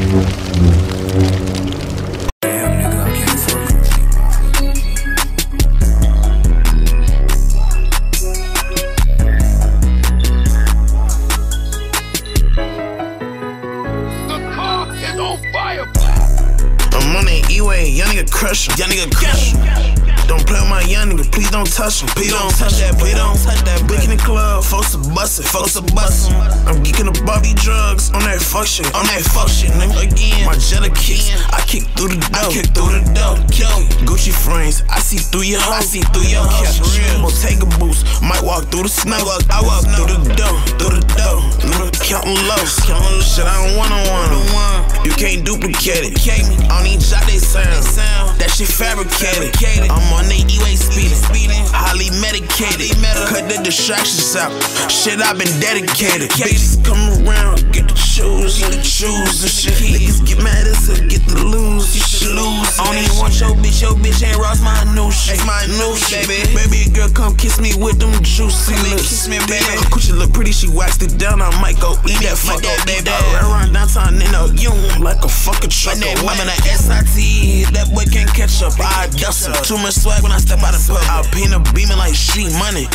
I'm on that E-way, young nigga crush him. Young nigga crush him. Don't play with my young nigga, please don't touch him. Please don't touch that, please don't touch that. Big in the club, bustin', folks are bustin'. I'm geeking the Bobby drugs on that fuck shit, on that fuck shit. Nigga again, my Jetta kicks, I kick through the door, I kick through the door. Yo, Gucci frames, I see through your I see through your hoe. Bottega boots, might walk through the snow. I walk through the door, through the door. Nigga counting lows, shit I don't wanna wanna. You can't duplicate it. I don't even jot they sound. That shit fabricated. I'm on the E-way speeding. Highly medicated. Cut the distractions out. Shit, I've been dedicated. Bitches come around, get the shoes, get the shoes and shit. Niggas get mad as hell, get the lose. You should lose. I don't even want your bitch. Your bitch ain't Ross, my new shit. my new shit, baby. Baby girl, come kiss me with them juicy lips. Kiss me, baby. Coochie look pretty, she waxed it down. I might go eat that fuck that, baby. Around downtown, in know, you like a fucking trucker. I'm in a SIT, that boy can't catch up. I dust. Too much swag when I step out of pub. Alpina beaming like street money.